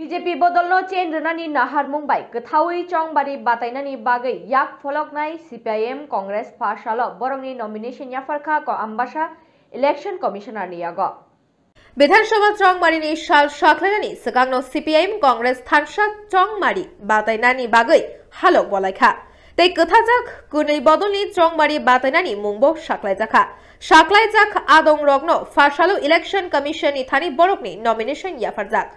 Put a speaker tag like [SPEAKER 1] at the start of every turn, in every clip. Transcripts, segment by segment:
[SPEAKER 1] BJP ಬದಲ್ನೋ ಚೇಂದ್ರನಾನಿ ನಹರ್ ಮುಂಬೈ ಕಥಾವಿ ಚಂಗ್ಬಾರಿ ಬಾತೈನಾನಿ ಬಾಗೈ ಯಾಕ್ ಫಲಕ್ನಾಯ CPIM Congress ಪಾಶಾಲ ಬರಂಗನಿ ನಮಿನೇಷನ್ ಯಾಫರ್ಕಾ ಕ ಅಂಬಾಷಾ election commissioner নিয়োগ
[SPEAKER 2] বিধানসভা চংমারিনি সাল সাকলানি সকাংনো সিপিআইএম কংগ্রেস থানসা চংমারি বাতাইনানি বাগৈ হালক বলাইখা তাই কথাজাক গুণী বদলনি চংমারি বাতাইনানি মুংব সাকলাইজাখা সাকলাইজাক আদং রগ্ন ফাশালু ইলেকশন কমিশন ইথানি বরকনি নমিনেশন ইয়াফারজাক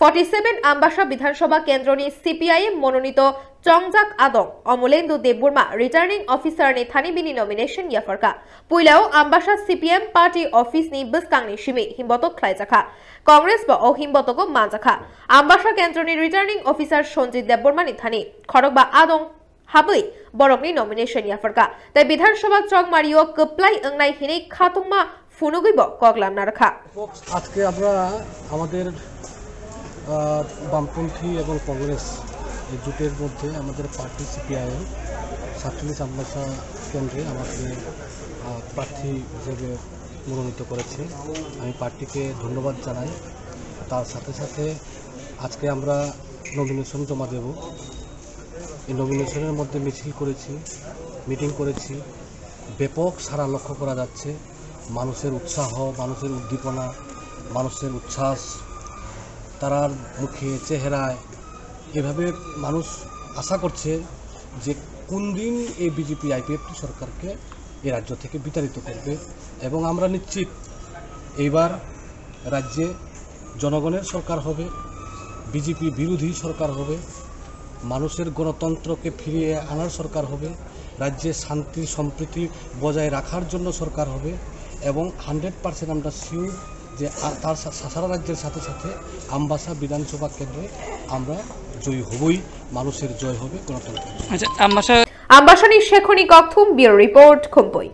[SPEAKER 2] 47 আম্বাসা বিধানসভা কেন্দ্রনি সিপিআইএম মনোনীত চংজাক আদং অমলেন্দু দেববর্মা, রিটার্নিং অফিসার নি থানি বিনি নমিনেশন ইয়াফারকা পুইলাও আম্বাসা সিপিএম পার্টি অফিস নি বসকাংনি হিমবত খ্লাইজাখা কংগ্রেস বা অহিমবতক মানজাখা আম্বাসা কেন্দ্রনি রিটার্নিং অফিসার সঞ্জিত দেববর্মা নি থানি খড়ক বা আদং হাবৈ বরকনি নমিনেশন ইয়াফারকা তাই বিধানসভা চংমারিও কপ্লাই ওংনাই হিনে খাতুংমা ফুনুগৈব কগলাম নারখা।
[SPEAKER 3] আজকে আমরা আমাদের বামপন্থী এবং কংগ্রেস এই জোটের মধ্যে আমাদের পার্টি সিপিআইএম সাতচল্লিশ আমবাসা কেন্দ্রে আমাকে প্রার্থী হিসেবে মনোনীত করেছে। আমি পার্টিকে ধন্যবাদ জানাই। তার সাথে সাথে আজকে আমরা নমিনেশন জমা দেব। এই নমিনেশনের মধ্যে মিছিল করেছি মিটিং করেছি। ব্যাপক সারা লক্ষ্য করা যাচ্ছে। মানুষের উৎসাহ, মানুষের উদ্দীপনা, মানুষের উচ্ছ্বাস তারার মুখে, চেহারায়। এভাবে মানুষ আশা করছে যে কোন দিন এই বিজেপি, আইপিএফ সরকারকে এই রাজ্য থেকে বিতাড়িত করবে। এবং আমরা নিশ্চিত এইবার রাজ্যে জনগণের সরকার হবে, বিজেপি বিরোধী সরকার হবে, মানুষের গণতন্ত্রকে ফিরিয়ে আনার সরকার হবে, রাজ্যে শান্তি, সম্প্রীতি বজায় রাখার জন্য সরকার হবে, এবং হান্ড্রেড পার্সেন্ট আমরা শিওর যে তার সা- সারা রাজ্যের সাথে সাথে আমবাসা বিধানসভা কেন্দ্রে আমরা জয়ী হবই মানুষের জয় হবে গণতন্ত্র
[SPEAKER 4] আচ্ছা আমবাসা
[SPEAKER 2] আম্বাসানি শেখনি কথুম বিউরো রিপোর্ট খুম্পই